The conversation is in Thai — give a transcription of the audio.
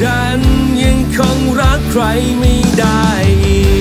ฉันยังคงรักใครไม่ได้อีก